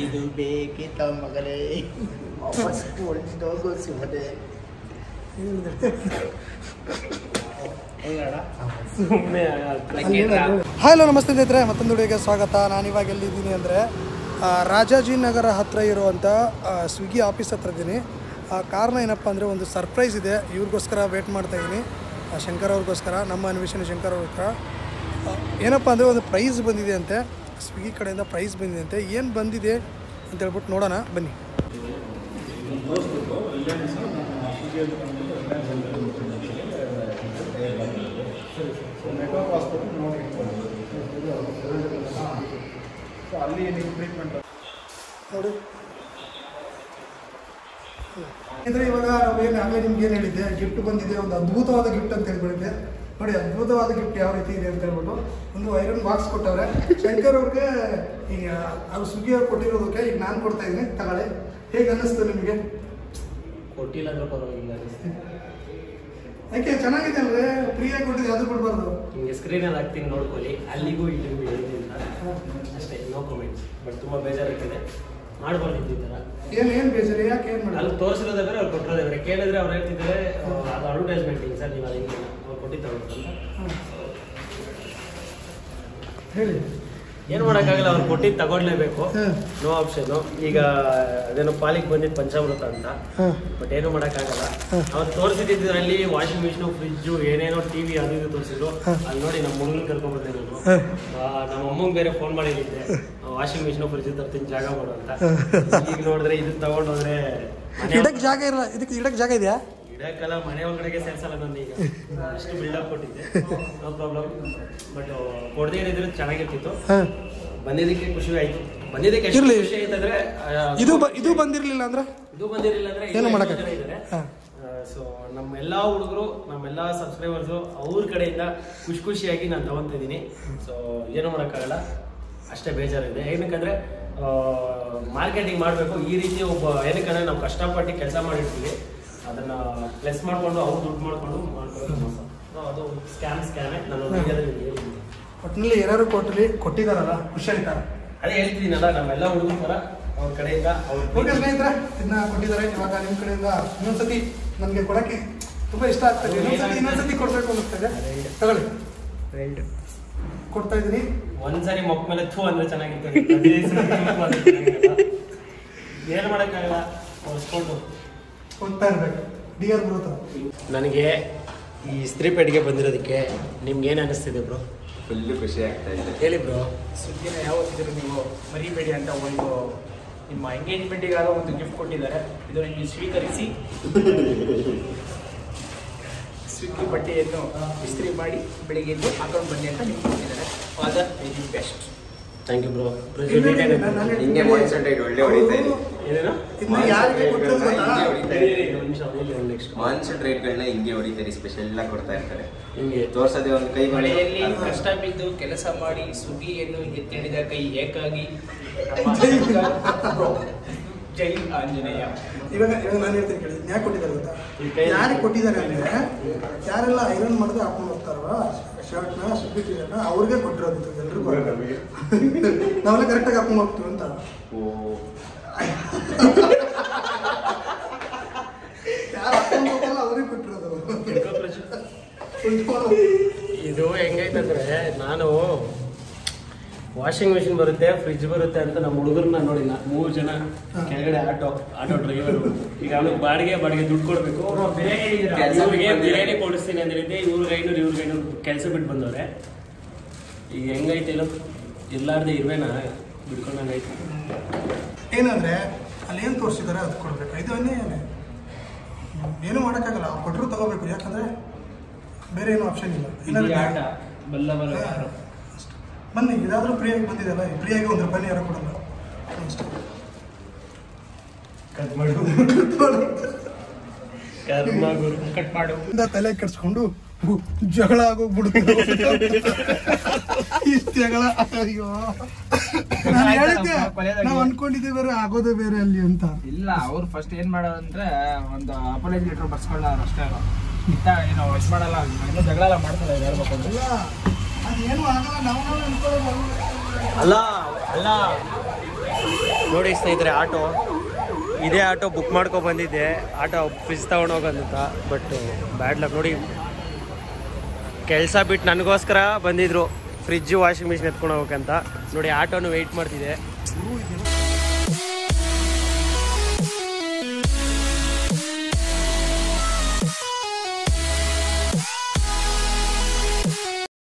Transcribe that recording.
ಇದು ಬೇಕಿತ್ತ ಮಗಲೇ ವಾಪಸ್ ಹೋಗೋ ಸುಮ್ಮನೆ ಹಲೋ ನಮಸ್ತೆ ಸ್ನೇಹಿತರೆ. ಮತ್ತೊಂದು ಹುಡುಗಿಗೆ ಸ್ವಾಗತ. ನಾನು ಇವಾಗ ಎಲ್ಲಿದ್ದೀನಿ ಅಂದರೆ ರಾಜಾಜಿನಗರ ಹತ್ರ ಇರುವಂಥ ಸ್ವಿಗ್ಗಿ ಆಫೀಸ್ ಹತ್ರ ಇದ್ದೀನಿ. ಆ, ಕಾರಣ ಏನಪ್ಪ ಅಂದರೆ ಒಂದು ಸರ್ಪ್ರೈಸ್ ಇದೆ. ಇವ್ರಿಗೋಸ್ಕರ ವೇಟ್ ಮಾಡ್ತಾ ಇದ್ದೀನಿ. ಆ, ಶಂಕರ್ ಅವ್ರಿಗೋಸ್ಕರ ನಮ್ಮ ಅನ್ವೇಷಣೆ ಶಂಕರ್ ಅವ್ರ ಹತ್ರ ಏನಪ್ಪ ಅಂದರೆ ಒಂದು ಪ್ರೈಸ್ ಬಂದಿದೆ ಅಂತೆ. ಸ್ವಿಗ್ಗಿ ಕಡೆಯಿಂದ ಪ್ರೈಸ್ ಬಂದಿದೆ ಏನು ಬಂದಿದೆ ಅಂತ ಹೇಳ್ಬಿಟ್ಟು ನೋಡೋಣ, ಬನ್ನಿ. ನೋಡಿ. ಅಂದರೆ ಇವಾಗ ಆಗಲೇ ನಿಮ್ಗೆ ಏನು ಹೇಳಿದ್ದೆ? ಗಿಫ್ಟ್ ಬಂದಿದೆ, ಒಂದು ಅದ್ಭುತವಾದ ಗಿಫ್ಟ್ ಅಂತ ಹೇಳ್ಬಿಟ್ಟಿದ್ದೆ ನೋಡಿ ಅದ್ಭುತವಾದ ಗಿಫ್ಟ್ ಯಾವ ರೀತಿ ಇದೆ ಅಂತ ಹೇಳ್ಬಿಟ್ಟು ಒಂದು ಐರನ್ ಬಾಕ್ಸ್ ಕೊಟ್ಟವ್ರೆ. ಶಂಕರ್ ಅವ್ರಿಗೆ ಈಗ ಅವ್ರು ಸ್ವಿಗ್ಗಿ ಅವ್ರು ಕೊಟ್ಟಿರೋದಕ್ಕೆ ಈಗ ನಾನು ಕೊಡ್ತಾ ಇದ್ದೀನಿ. ತಗೊಳ್ಳಿ. ಹೇಗೆ ಅನ್ನಿಸ್ತು ನಿಮಗೆ? ಕೊಟ್ಟಿಲ್ಲ ಅಂದ್ರೆ ಪರವಾಗಿಲ್ಲ ಯಾಕೆ ಚೆನ್ನಾಗಿದೆ ಅಲ್ವೇ? ಫ್ರೀಯಾಗಿ ಕೊಟ್ಟಿದ್ರೆ ಅದು ಕೊಡಬಾರ್ದು? ನಿಮಗೆ ಸ್ಕ್ರೀನಲ್ಲಿ ಹಾಕ್ತೀನಿ ನೋಡ್ಕೊಳ್ಳಿ. ಅಲ್ಲಿಗೂ ಇಲ್ಲಿಗೂ ಹೇಳಿಲ್ಲ ಅಷ್ಟೇ ನೋ ಕಮೆಂಟ್ಸ್ ಬಟ್ ತುಂಬ ಬೇಜಾರಾಗ್ತಿದೆ. ಮಾಡ್ಬಾರ್ದು ಈ ಥರ ಏನು ಏನು ಬೇಜಾರು? ಯಾಕೆ ಏನು ಮಾಡಿ ಅಲ್ಲಿ ತೋರಿಸಿರೋದೇ ಬೇರೆ ಅವ್ರು ಕೊಟ್ಟಿರೋದೇ ಬೇರೆ. ಕೇಳಿದ್ರೆ ಅವ್ರು ಹೇಳ್ತಿದ್ದಾರೆ ಅದು ಅಡ್ವರ್ಟೈಸ್ಮೆಂಟ್ ಸರ್ ನೀವು ಅದು ಹಿಂಗೆ ಅವ್ರು ಕೊಟ್ಟಿದ್ದು ಅಂತ. ಹೇಳಿ. ಏನು ಮಾಡೋಕ್ಕಾಗಲ್ಲ ಅವ್ರು ಕೊಟ್ಟಿದ್ದು ತಗೊಳ್ಲೇಬೇಕು. ನೋ ಆಪ್ಷನು ಈಗ ಅದೇನೋ ಪಾಲಿಗೆ ಬಂದಿದ್ದು ಪಂಚಾಮೃತ ಅಂತ. ಬಟ್ ಏನು ಮಾಡೋಕ್ಕಾಗಲ್ಲ. ಅವ್ರು ತೋರಿಸಿದ್ರಲ್ಲಿ ವಾಷಿಂಗ್ ಮಿಷಿನ್ ಫ್ರಿಜ್ಜು ಏನೇನೋ ಟಿವಿ ಅದು ಇದು ತೋರಿಸಿದ್ರು. ಅಲ್ಲಿ ನೋಡಿ ನಮ್ಮ ಮಗನ್ ಕರ್ಕೊಂಡ್ಬಂದೆ ನಾನು. ನಮ್ಮ ಅಮ್ಮಂಗೆ ಬೇರೆ ಫೋನ್ ಮಾಡಿದ್ದೆ ವಾಷಿಂಗ್ ಮಿಷಿನ್ ಫ್ರಿಜ್ ತರ್ತೀನಿ ಜಾಗ ಮಾಡು ಅಂತ. ಈಗ ನೋಡಿದ್ರೆ ಇದನ್ನ ತಗೊಂಡು ಹೋದ್ರೆ ಮನೆ ಇಡಕ್ಕೆ ಜಾಗ ಇಲ್ಲ ಇದಕ್ಕೆ ಇಡಕ್ಕೆ ಜಾಗ ಇದೆಯಾ? ಇಡಕ್ಕೆಲ್ಲ ಮನೆ ಒಳಗಡೆಗೆ ಸೇರ್ಸಲ್ಲ ನಾನು ಈಗ. ಅಷ್ಟು ಬಿಲ್ಡಪ್ ಕೊಟ್ಟಿದ್ದೆ. ನೋ ಪ್ರಾಬ್ಲಮ್ ಬಟ್ ಕೊಡದೇ ಇದ್ರೆ ಚೆನ್ನಾಗಿರ್ತಿತ್ತು. ಬಂದಿದ್ದಕ್ಕೆ ಖುಷಿ ಆಯ್ತು. ಬಂದಿದ್ದಕ್ಕೆ ಇರ್ಲಿ. ಖುಷಿ ಆಯ್ತಂದ್ರೆ ಇದು ಇದು ಬಂದಿರಲಿಲ್ಲ ಅಂದ್ರೆ? ಇದು ಬಂದಿರಲಿಲ್ಲ ಅಂದ್ರೆ ಏನು ಮಾಡಕ್ಕೆ ಸೊ ನಮ್ಮೆಲ್ಲ ಹುಡುಗರು ನಮ್ಮೆಲ್ಲ ಸಬ್ಸ್ಕ್ರೈಬರ್ಸು ಅವ್ರ ಕಡೆಯಿಂದ ಖುಷಿ ಖುಷಿಯಾಗಿ ನಾನು ತಗೊಂತಿದ್ದೀನಿ. ಸೊ ಏನು ಮಾಡೋಕ್ಕಾಗಲ್ಲ. ಅಷ್ಟೇ ಬೇಜಾರಿದೆ. ಏನಕ್ಕಂದ್ರೆ ಮಾರ್ಕೆಟಿಂಗ್ ಮಾಡಬೇಕು ಈ ರೀತಿ ಒಬ್ಬ ಏನಕ್ಕಂದ್ರೆ ನಾವು ಕಷ್ಟಪಟ್ಟು ಕೆಲಸ ಮಾಡಿರ್ತೀವಿ. ಅದನ್ನ ಪ್ಲೆಸ್ ಮಾಡಿಕೊಂಡು ಅವ್ರು ದುಡ್ಡು ಮಾಡಿಕೊಂಡು ಮಾಡ್ಕೊಂಡು ಮೋಸ. ಅದು ಸ್ಕ್ಯಾಮ್ ಸ್ಕ್ಯಾಮೇ ನಾನು ವಿಡಿಯೋದಲ್ಲಿ ಹೇಳಿದ್ದೀನಿ ಒಟ್ಟಿನಲ್ಲಿ ಏನಾದ್ರು ಕೊಟ್ಟಲಿ ಕೊಟ್ಟಿದಾರಲ್ಲ ಖುಷಿ ಆಯ್ತಾರ ಅದೇ ಹೇಳ್ತಿದ್ದೀನಲ್ಲ ನಮ್ಮೆಲ್ಲ ಹುಡುಗರ ಥರ ಅವ್ರ ಕಡೆಯಿಂದ ಓಕೆ ಅವ್ರ ಸ್ನೇಹಿತರೆ ಇದನ್ನ ಕೊಟ್ಟಿದ್ದಾರೆ. ಇವಾಗ ನಿಮ್ಮ ಕಡೆಯಿಂದ ಇನ್ನೊಂದ್ಸತಿ ನನಗೆ ಕೊಡಕ್ಕೆ ತುಂಬಾ ಇಷ್ಟ ಆಗ್ತದೆ ಇನ್ನೊಂದ್ಸತಿ ಇನ್ನೊಂದ್ಸತಿ ಕೊಡ್ಬೇಕು ಅನ್ನಿಸ್ತದೆ ತಗೊಳ್ಳಿ. ಕೊಡ್ತಾ ಇದೀನಿ ಒಂದ್ಸರಿ ಮೊಕ್ ಮೇಲೆ ಥೂ ಅಂದ್ರೆ ಚೆನ್ನಾಗಿತ್ತು ಏನ್ ಮಾಡಕ್ಕಾಗಲ್ಲ? ಹೊಸ್ಕೊಂಡು ಕೊಡ್ತಾ ಇರ್ಬೇಕು. ಡಿಯರ್ ಬರುತ್ತ ನನಗೆ ಈ ಸ್ತ್ರೀ ಪೇಟೆಗೆ ಬಂದಿರೋದಕ್ಕೆ ನಿಮ್ಗೆ ಏನು ಅನಿಸ್ತಿದೆ ಬ್ರೋ ಫುಲ್ಲು ಖುಷಿ ಆಗ್ತಾ ಇದೆ. ಹೇಳಿ ಬ್ರೋ ಸುದ್ದಿನ ಯಾವತ್ತಿದ್ರು ನೀವು? ಮರಿಬೇಡಿ ಅಂತ ಒಂದು ನಿಮ್ಮ ಎಂಗೇಜ್ಮೆಂಟಿಗಾದ ಒಂದು ಗಿಫ್ಟ್ ಕೊಟ್ಟಿದ್ದಾರೆ. ಇದು ನೀವು ಸ್ವೀಕರಿಸಿ. ಸ್ವಿಗ್ಗಿ ಬಟ್ಟೆಯನ್ನು ಇಸ್ತ್ರಿ ಮಾಡಿ ಬೆಳಿಗ್ಗೆ ಎದ್ದು ಹಾಕೊಂಡು ಬನ್ನಿ ಅಂತ ನಿಮ್ಗೆ ಕೊಟ್ಟಿದ್ದಾರೆ father very best thank you bro ಹಿಂಗೆ ಕಾನ್ಸಂಟ್ರೇಟ್ ಒಳ್ಳೆ ಹೊಡಿತಾ ಇದೆ. ಕೊಟ್ಟಿರೋದು ಗೊತ್ತಾ? ಹಿಂಗೆ ಹೊಡಿತಾರೆ ಸ್ಪೆಷಲ್ ಎಲ್ಲ ಕೊಡ್ತಾ ಇರ್ತಾರೆ. ಹಿಂಗೆ. ತೋರ್ಸದೆ ಒಂದು ಕೈ ಮಳೆಯಲ್ಲಿ ಕಷ್ಟ ಬಿದ್ದು ಕೆಲಸ ಮಾಡಿ ಸುಗ್ಗಿಯನ್ನು ಎತ್ತಿಡಿದ ಕೈ ಏಕಾಗಿ ಜೈ ಆಂಜನೇಯ. ಇವಾಗ ಇವಾಗ ನಾನು ಹೇಳ್ತೀನಿ ಕೇಳಿ ಯಾಕೆ ಕೊಟ್ಟಿದ್ದಾರೆ ಗೊತ್ತಾ? ಯಾರಿಗೆ ಕೊಟ್ಟಿದ್ದಾರೆ ಅಂದ್ರೆ ಯಾರೆಲ್ಲ ಐರನ್ ಮಾಡಿದ್ರೆ ಹಾಕೊಂಡು ಹೋಗ್ತಾರಲ್ಲ ಶರ್ಟ್ನ ಸುಬ್ಬಿಟ್ಟಿದ್ದಾರ ಅವ್ರಿಗೆ ಕೊಟ್ಟಿರೋದು ಎಲ್ರಿಗೂ ನಾವೆಲ್ಲ ಕರೆಕ್ಟಾಗಿ ಹಾಕೊಂಡು ಹೋಗ್ತೀವಿ ಅಂತ. ಯಾರು ಹಾಕೊಂಡು ಹೋಗಲ್ಲ ಅವ್ರಿಗೆ ಕೊಟ್ಟಿರೋದು. ಇದು ಹೆಂಗೈತಂದ್ರೆ ನಾನು ವಾಷಿಂಗ್ ಮಿಷಿನ್ ಬರುತ್ತೆ ಫ್ರಿಜ್ ಬರುತ್ತೆ ಅಂತ ನಮ್ಮ ಹುಡುಗರನ್ನ ನೋಡಿಲ್ಲ ಮೂರು ಜನ ಕೆಳಗಡೆ ಆಟೋ ಆಟೋ ಡ್ರೈವರು ಈಗ ಅವ್ನಿಗೆ ಬಾಡಿಗೆ ಬಾಡಿಗೆ ದುಡ್ಡು ಕೊಡ್ಬೇಕು. ಬಿಟ್ಟು ಬಿರಿಯಾನಿ ಕೊಡಿಸ್ತೀನಿ ಅಂತ ಇವ್ರ ಇವ್ರಿಗೆ ಐನೂರು ಇವ್ರಿಗೆ ಐನೂರು ಕೆಲಸ ಬಿಟ್ಟು ಬಂದವ್ರೆ. ಈಗ ಹೆಂಗೈತೆ ಇಲ್ಲ ಇರ್ಲಾರ್ದೆ ಇರ್ವೇನಾ ಬಿಡ್ಕೊಂಡಂಗೈತೆ ಏನಂದ್ರೆ ಅಲ್ಲಿ ಏನು ತೋರಿಸಿದಾರೆ ಅದು ಕೊಡ್ಬೇಕು. ಇದು ಏನೇ? ಏನು ಮಾಡೋಕ್ಕಾಗಲ್ಲ. ಕೊಟ್ಟರು ತಗೋಬೇಕು. ಯಾಕಂದ್ರೆ ಬೇರೆ ಏನು ಆಪ್ಷನ್ ಇಲ್ಲ. ಬಲ್ಲ ಬಲ್ಲ ಬನ್ನಿ ಇದಾದ್ರೂ ಫ್ರೀಯಾಗಿ ಬಂದಿದೆಯಲ್ಲ ಈ ಫ್ರೀಯಾಗಿ ಒಂದು ರೂಪಾಯಿ ಯಾರು ಕೊಡಲ್ಲ. ಅಷ್ಟೇ. ಕಟ್ ಮಾಡು. ಕರ್ಮ ಗುರು ಕಟ್ ಮಾಡು. ಇಂದ ತಲೆ ಕೆಡ್ಸ್ಕೊಂಡು ಜಗಳ ಆಗೋಗ್ಬಿಡುತ್ತೆ. ಇಷ್ಟು ಜಗಳ ಅಯ್ಯೋ. ನಾನು ಹೇಳಿದ್ದೆ ನಾವು ಅನ್ಕೊಂಡಿದ್ದೆ ಬೇರೆ ಆಗೋದೇ ಬೇರೆ ಅಲ್ಲಿ ಅಂತ. ಇಲ್ಲ ಅವ್ರು ಫಸ್ಟ್ ಏನ್ ಮಾಡೋದಂದ್ರೆ ಒಂದು ಅಪಾಲಜಿ ಲೆಟರ್ ಬರ್ಸ್ಕೊಳ್ಳ ಅಷ್ಟೇ. ಇತ್ತ ಏನು ಮಾಡಲ್ಲ ಇನ್ನೂ ಜಗಳ ಎಲ್ಲ ಮಾಡ್ತಾರೆ ಹೇಳ್ಬೇಕು ಅಂದ್ರೆ. ಅಲ್ಲ ಅಲ್ಲ. ನೋಡಿ ಸ್ನೇಹಿತರೆ ಆಟೋ. ಇದೇ ಆಟೋ ಬುಕ್ ಮಾಡ್ಕೊ ಬಂದಿದ್ದೆ. ಆಟೋ ಫ್ರಿಜ್ ತಗೊಂಡೋಗಂತ ಬಟ್ ಬ್ಯಾಡ್ ಲಕ್ ನೋಡಿ ಕೆಲಸ ಬಿಟ್ಟು ನನಗೋಸ್ಕರ ಬಂದಿದ್ರು. ಫ್ರಿಜ್ಜು ವಾಷಿಂಗ್ ಮಿಷಿನ್ ಎತ್ಕೊಂಡು ಹೋಗ್ಬೇಕಂತ. ನೋಡಿ ಆಟೋನು ವೆಯ್ಟ್ ಮಾಡ್ತಿದೆ.